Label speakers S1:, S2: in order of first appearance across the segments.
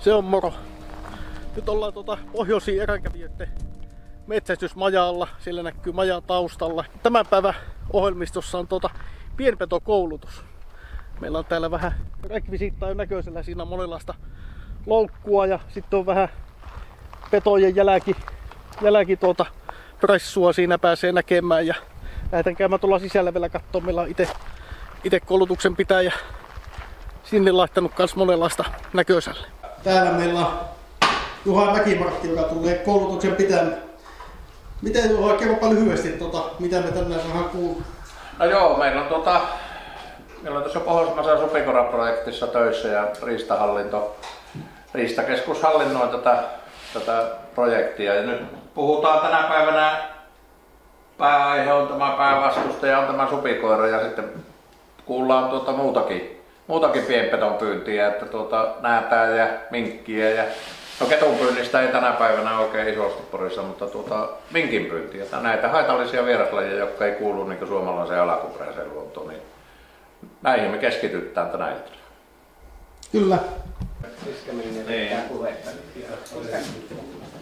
S1: Se on moro. Nyt ollaan tuota pohjoisiin eräkävijöiden metsästysmajalla. Siellä näkyy maja taustalla. Tämän päivän ohjelmistossa on tuota pienpetokoulutus. Meillä on täällä vähän rekvisiittaa näköisellä. Siinä on monenlaista loukkua ja sitten on vähän petojen jälki, jälki tuota pressua siinä pääsee näkemään. Ja lähdetään käymään tuolla sisällä vielä katsoa. Meillä on itse, itse koulutuksen pitäjä sinne laittanut myös monenlaista näköiselle. Täällä meillä on Juha Mäkimartti, joka tulee koulutuksen pitämään. Miten Juha, kerropa lyhyesti, tota, mitä me tänään vähän kuuluu?
S2: No joo, meillä on, tota, meillä on tuossa Pohjoismaisen Supikora-projektissa töissä ja Riistahallinto, Riistakeskus hallinnoi tätä, tätä projektia. Ja nyt puhutaan tänä päivänä, pääaihe on tämä päävastusta ja on tämä supikoira ja sitten kuullaan tuota muutakin, muutakin pienpeton pyyntiä, että tuota, näätää ja minkkiä ja No ketunpyynnistä ei tänä päivänä oikein isosti porissa, mutta tuota, minkin pyyntiä. Näitä haitallisia vieraslajeja, jotka ei kuulu niin suomalaiseen alkuperäiseen luontoon, niin näihin me keskitytään tänä iltana.
S1: Kyllä.
S2: Niin.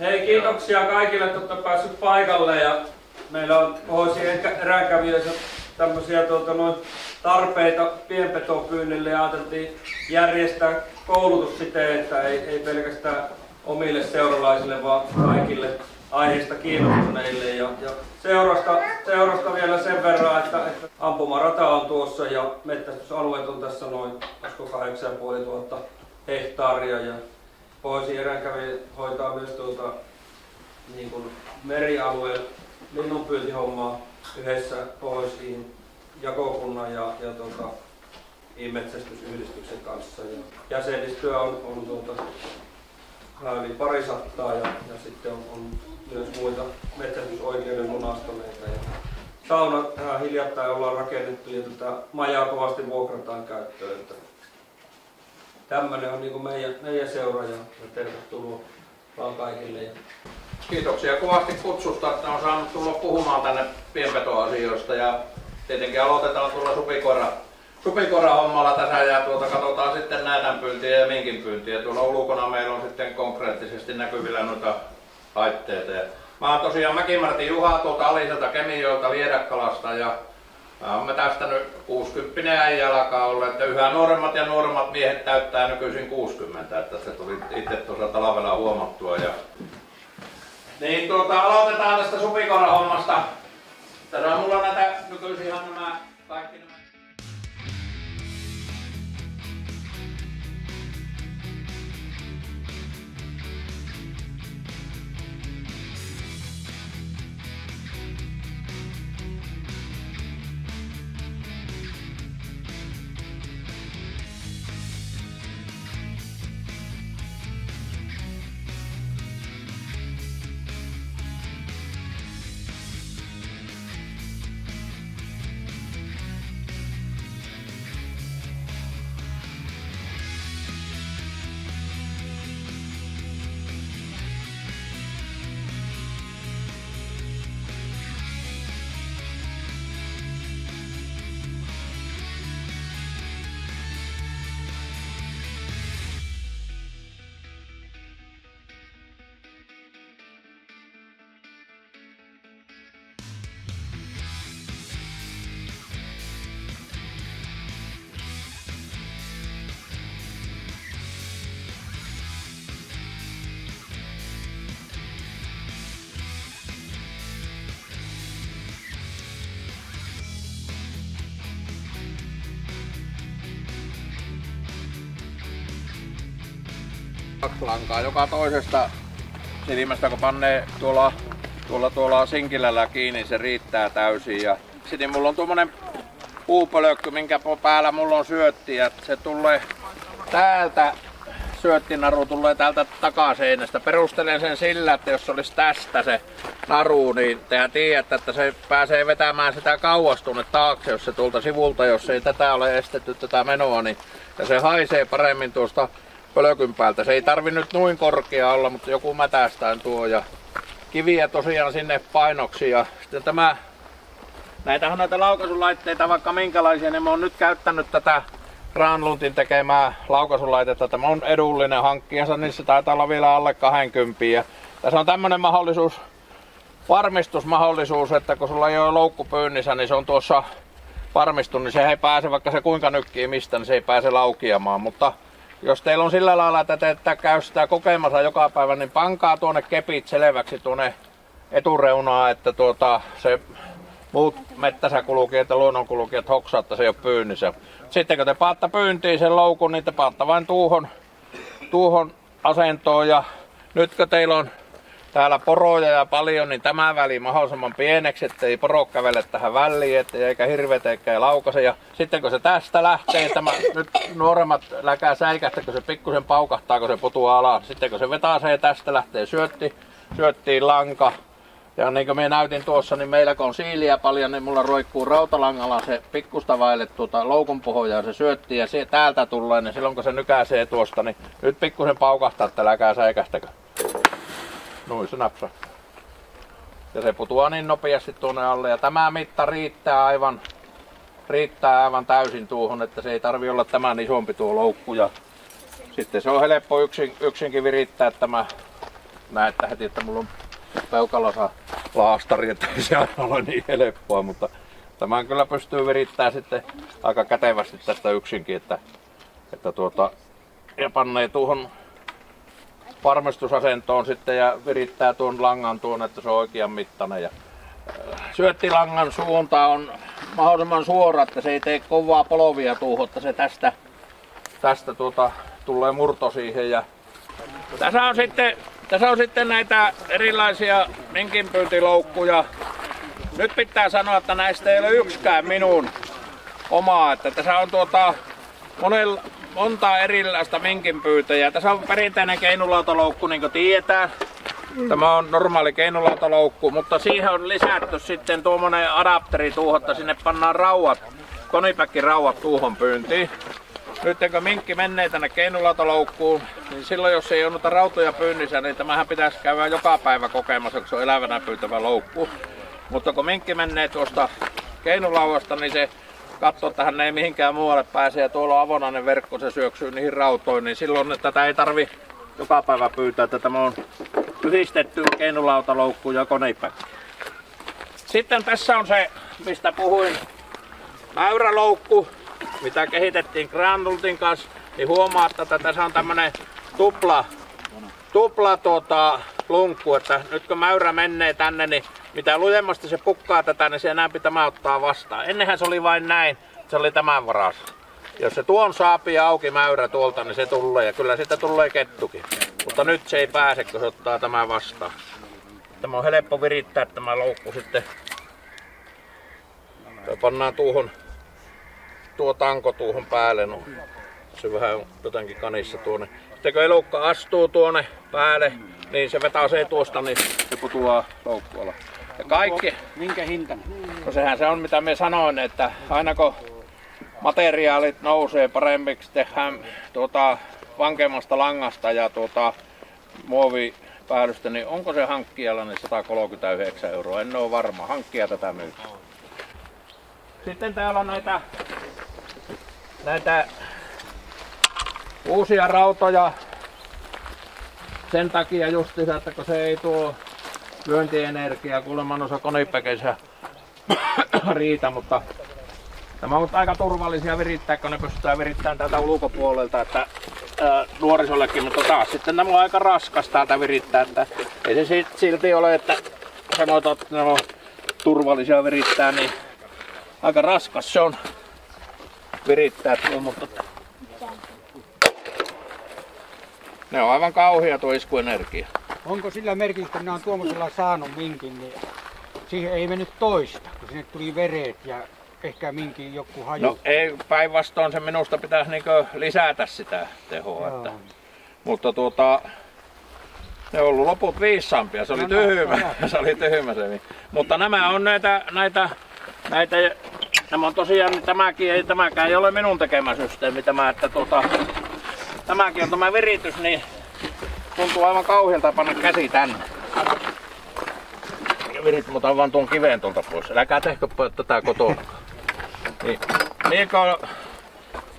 S3: Hei, kiitoksia kaikille, että olette päässyt paikalle ja meillä on pohjoisien eräkävijöissä tämmöisiä tuota, noin tarpeita pienpetopyynnille ja ajateltiin järjestää koulutus siten, että ei, ei pelkästään omille seuralaisille, vaan kaikille aiheesta kiinnostuneille. Ja, ja seurasta, seurasta vielä sen verran, että, että ampumarata on tuossa ja metsästysalueet on tässä noin 8500 hehtaaria ja Pohjoisin eränkävi hoitaa myös tuota, niin kuin merialueen linnunpyyntihommaa yhdessä Pohjoisiin jakokunnan ja, ja tuota, metsästysyhdistyksen kanssa. Ja jäsenistöä on, on tuota, yli parisattaa ja, ja sitten on, on myös muita metsästysoikeuden lunastaneita. Ja sauna tähän hiljattain ollaan rakennettu ja tätä majaa kovasti vuokrataan käyttöön. Tämmöinen on niin meidän, meidän seura ja, ja tervetuloa vaan kaikille.
S2: Kiitoksia kovasti kutsusta, että on saanut tulla puhumaan tänne pienpetoasioista ja tietenkin aloitetaan tuolla supikoira supikora-hommalla tässä ja tuota, katsotaan sitten näitä pyyntiä ja minkin pyyntiä. Tuolla ulkona meillä on sitten konkreettisesti näkyvillä noita laitteita. Ja mä oon tosiaan Mäkimartin Juha tuolta Aliselta Kemijoilta Liedakkalasta ja me tästä nyt 60 äijä olla, että yhä nuoremmat ja nuoremmat miehet täyttää nykyisin 60, että se tuli itse tuossa talvella huomattua. Ja... Niin tuota, aloitetaan tästä supikora-hommasta. Tässä on mulla näitä nykyisin ihan nämä kaikki nämä kaksi lankaa joka toisesta silmästä, kun pannee tuolla, tuolla, tuolla sinkilällä kiinni, se riittää täysin. Ja sitten mulla on tuommoinen puupölökkö, minkä päällä mulla on syötti ja se tulee täältä syöttinaru tulee täältä takaseinästä. Perustelen sen sillä, että jos olisi tästä se naru, niin tehän tiedätte, että se pääsee vetämään sitä kauas tuonne taakse, jos se tuolta sivulta, jos ei tätä ole estetty tätä menoa, niin ja se haisee paremmin tuosta pölkyn päältä. Se ei tarvi nyt noin korkea olla, mutta joku mätästään tuo ja kiviä tosiaan sinne painoksi. Ja sitten tämä, näitä on näitä laukaisulaitteita vaikka minkälaisia, niin mä oon nyt käyttänyt tätä Granlundin tekemää laukaisulaitetta. Tämä on edullinen hankkijansa, niin se taitaa olla vielä alle 20. Ja tässä on tämmöinen mahdollisuus, varmistusmahdollisuus, että kun sulla ei ole loukku pyynnissä, niin se on tuossa varmistu, niin se ei pääse, vaikka se kuinka nykkii mistä, niin se ei pääse laukiamaan. Mutta jos teillä on sillä lailla, että te että käy sitä kokemassa joka päivä, niin pankaa tuonne kepit selväksi tuonne etureunaa, että tuota, se muut mettäsäkulkijat ja luonnonkulkijat hoksaa, että se ei ole pyynnissä. Sitten kun te paatta pyyntiin sen loukun, niin te paatta vain tuuhon, tuuhon asentoon ja nyt kun teillä on täällä poroja ja paljon, niin tämä väli mahdollisimman pieneksi, ettei poro kävele tähän väliin, ettei eikä hirvet eikä laukase. Ja sitten kun se tästä lähtee, tämä nyt nuoremmat läkää säikästä, kun se pikkusen paukahtaa, kun se putoaa alas. Sitten kun se vetää se tästä lähtee syötti, syöttiin lanka. Ja niin kuin minä näytin tuossa, niin meillä kun on siiliä paljon, niin mulla roikkuu rautalangalla se pikkusta vaille tuota loukun pohjaa se syötti ja se täältä tulee, niin silloin kun se nykäisee tuosta, niin nyt pikkusen paukahtaa, että läkää säikästäkö. Noin se napsahtaa. Ja se putoaa niin nopeasti tuonne alle. Ja tämä mitta riittää aivan, riittää aivan täysin tuohon, että se ei tarvi olla tämän isompi tuo loukku. Ja sitten se on helppo yksin, yksinkin virittää tämä. Näette heti, että mulla on peukalossa laastari, että ei se aina ole niin helppoa, mutta tämän kyllä pystyy virittämään sitten aika kätevästi tästä yksinkin, että, että tuota, ja pannee tuohon varmistusasentoon sitten ja virittää tuon langan tuon, että se on oikean mittainen. Ja syöttilangan suunta on mahdollisimman suora, että se ei tee kovaa polovia tuohon, että se tästä, tästä tuota, tulee murto siihen. Ja tässä on sitten tässä on sitten näitä erilaisia minkinpyyntiloukkuja. Nyt pitää sanoa, että näistä ei ole yksikään minun omaa. Että tässä on tuota, monella, monta erilaista minkinpyytäjää. Tässä on perinteinen keinulautaloukku, niin kuin tiedetään. Tämä on normaali keinulautaloukku, mutta siihen on lisätty sitten tuommoinen adapteri tuohon, että sinne pannaan rauat, konipäkkirauat tuohon pyyntiin. Nyt kun minkki menee tänne keinulautaloukkuun, niin silloin jos ei ole rautoja pyynnissä, niin tämähän pitäisi käydä joka päivä kokemassa, kun se on elävänä pyytävä loukku. Mutta kun minkki menee tuosta keinulauvasta, niin se katsoo, että hän ei mihinkään muualle pääse ja tuolla on avonainen verkko, se syöksyy niihin rautoihin, niin silloin että tätä ei tarvi joka päivä pyytää, että tämä on yhdistetty keinulautaloukku ja koneipäkki. Sitten tässä on se, mistä puhuin, mäyräloukku, mitä kehitettiin Granultin kanssa, niin huomaat, että tässä on tämmönen tupla, tupla tuota, lunkku, että nyt kun mäyrä menee tänne, niin mitä lujemmasti se pukkaa tätä, niin se enää tämä ottaa vastaan. Ennenhän se oli vain näin, se oli tämän varas. Jos se tuon saapi auki mäyrä tuolta, niin se tulee ja kyllä sitä tulee kettukin. Mutta nyt se ei pääse, kun se ottaa tämä vastaan. Tämä on helppo virittää tämä loukku sitten. Ja pannaan tuohon tuo tanko tuohon päälle. No. Se vähän jotenkin kanissa tuonne. Sitten kun elukka astuu tuonne päälle, niin se vetää se tuosta, niin se putoaa loukkualla. Ja kaikki...
S4: Minkä hinta?
S2: No sehän se on mitä me sanoin, että aina kun materiaalit nousee paremmiksi, tehdään tuota, vankemmasta langasta ja tuota, muovipäällystä, niin onko se hankkijalla niin 139 euroa? En ole varma. Hankkija tätä myy. Sitten täällä on näitä, näitä uusia rautoja sen takia justiinsa, että kun se ei tuo lyöntienergiaa kuulemma noissa konepekeissä riitä, mutta tämä on aika turvallisia virittää, kun ne pystytään virittämään täältä ulkopuolelta, että ää, nuorisollekin, mutta taas sitten nämä on aika raskas täältä virittää, että ei se silti ole, että sanotaan, että ne on turvallisia virittää, niin aika raskas se on virittää tuo, mutta ne on aivan kauhia tuo iskuenergia.
S4: Onko sillä merkillä, kun minä olen tuommoisella saanut minkin, niin siihen ei mennyt toista, kun sinne tuli veret ja ehkä minkin joku haju.
S2: No ei, päinvastoin se minusta pitäisi niinku lisätä sitä tehoa. Että, mutta tuota, ne on ollut loput viissaampia, se oli
S4: No, no,
S2: tyhmä,
S4: no,
S2: se oli tyhmä se. Mutta nämä on näitä, näitä, näitä Nämä on tosiaan, niin tämäkin ei, tämäkään ei ole minun tekemä systeemi tämä, että tuota, tämäkin on tämä viritys, niin tuntuu aivan kauhealta panna käsi tänne. Virit, mutta vaan tuon kiveen tuolta pois. Äläkää tehkö tätä kotona. Niin, niin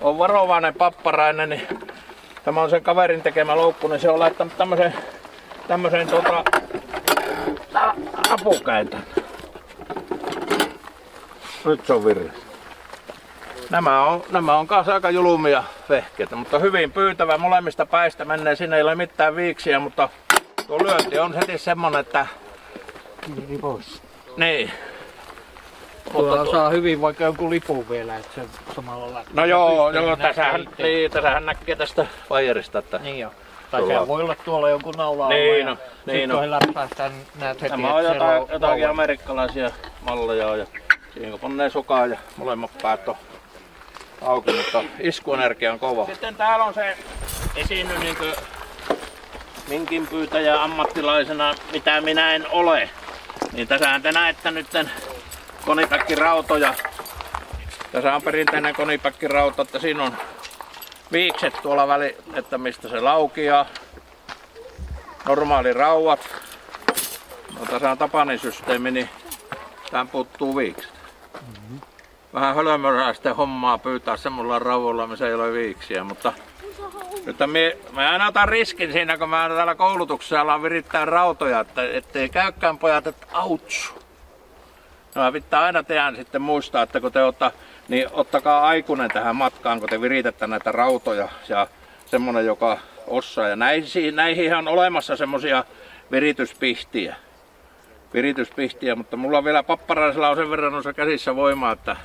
S2: on varovainen papparainen, niin tämä on sen kaverin tekemä loukku, niin se on laittanut tämmöisen, tämmöisen tota, tänne. Nyt se on virre. Nämä on, nämä on kanssa aika julmia vehkeitä, mutta hyvin pyytävä molemmista päistä menee. Siinä ei ole mitään viiksiä, mutta tuo lyönti on heti semmonen, että
S4: Niin pois.
S2: niin.
S1: Tuolla
S2: tuo-
S1: saa hyvin vaikka jonkun lipun vielä, että se samalla lähtee.
S2: No joo, joo tässähän, niin, tässähän näkee tästä vajerista, että
S1: Niin joo. Tai sehän voi olla tuolla jonkun naula
S2: Niin on, niin on.
S1: kun he läppäistään, näet heti,
S2: Tämä on jotain, jotakin amerikkalaisia malleja ja siihen kun pannee sokaa ja molemmat päät on auki, mutta iskuenergia on kova. Sitten täällä on se esiinny niin minkin pyytäjä ammattilaisena, mitä minä en ole. Niin tässähän te näette nyt konipäkkirautoja. Tässä on perinteinen konipäkkirauta, että siinä on viikset tuolla väli, että mistä se laukeaa. Normaali rauat. No tässä on Tapanin systeemi, niin tähän puuttuu viikset. Vähän hölmöää sitten hommaa pyytää semmoilla rauvoilla, missä ei ole viiksiä, mutta nyt me, me aina otan riskin siinä, kun mä täällä koulutuksessa alan virittää rautoja, että ettei käykään pojat, että autsu. No mä pitää aina tehdä sitten muistaa, että kun te ottaa, niin ottakaa aikuinen tähän matkaan, kun te viritätte näitä rautoja ja semmonen, joka osaa. Ja näihin, näihin on olemassa semmosia virityspihtiä. Virityspihtiä, mutta mulla on vielä papparaisella on sen verran noissa käsissä voimaa, että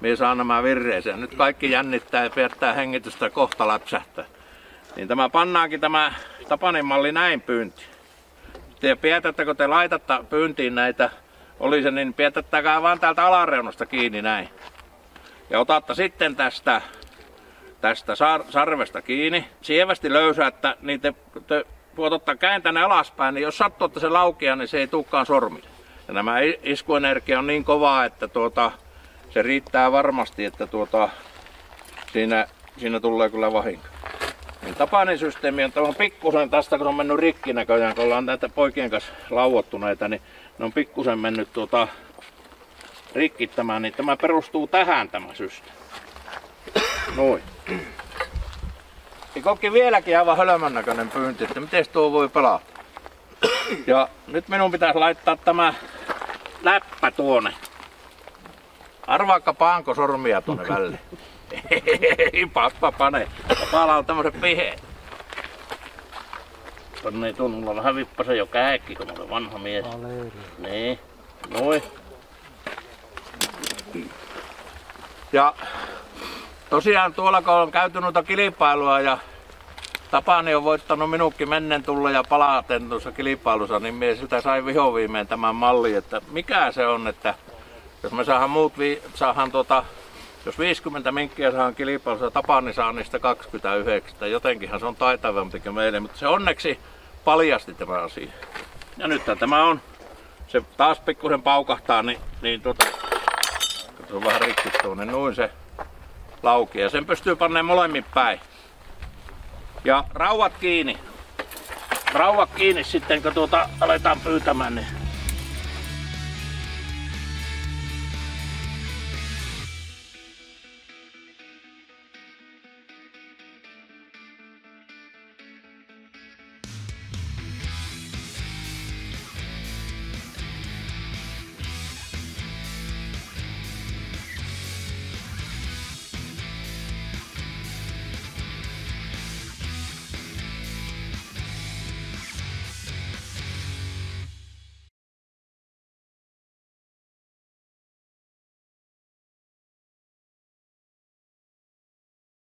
S2: me saa nämä virreeseen. Nyt kaikki jännittää ja pidättää hengitystä kohta läpsähtää. Niin tämä pannaankin tämä Tapanin malli näin pyynti. Te pidätätte, kun te laitatte pyyntiin näitä, oli se, niin pidätättäkää vaan täältä alareunasta kiinni näin. Ja otatte sitten tästä, tästä sar- sarvesta kiinni, sievästi löysäättä, niin te, te puototta käin tänne alaspäin, niin jos sattuu, että se laukia, niin se ei tulekaan sormille. Ja nämä iskuenergia on niin kovaa, että tuota, se riittää varmasti, että tuota, siinä, siinä tulee kyllä vahinko. Niin Tapanin systeemi on tämä pikkusen tästä, kun on mennyt rikki näköjään, kun ollaan näitä poikien kanssa lauottu näitä, niin ne on pikkusen mennyt tuota, rikkittämään, niin tämä perustuu tähän tämä systeemi. Noin. Ja kokki vieläkin aivan hölmön näköinen pyynti, että miten tuo voi pelata. Ja nyt minun pitäisi laittaa tämä läppä tuonne. Arvaakka paanko sormia tuonne väliin. Ei pappa pane. Papalla on tämmöset piheet. Tonne vähän vippasen jo kääkki, kun olen vanha mies. Niin. Noin. Ja tosiaan tuolla kun on käyty noita kilpailua ja Tapani on voittanut minutkin mennen tulla ja palaten tuossa kilpailussa, niin mie siltä sai vihoviimeen tämän mallin, että mikä se on, että jos me saadaan muut, vi- saadaan tuota, jos 50 minkkiä saadaan kilpailussa, Tapani saa niistä 29, jotenkinhan se on taitavampi kuin meille, mutta se onneksi paljasti tämä asia. Ja nyt tämä on, se taas pikkusen paukahtaa, niin, niin tuota, se on vähän rikki tuonne, noin se lauki ja sen pystyy pannemaan molemmin päin. Ja rauat kiinni. Rauat kiinni sitten, kun tuota aletaan pyytämään, niin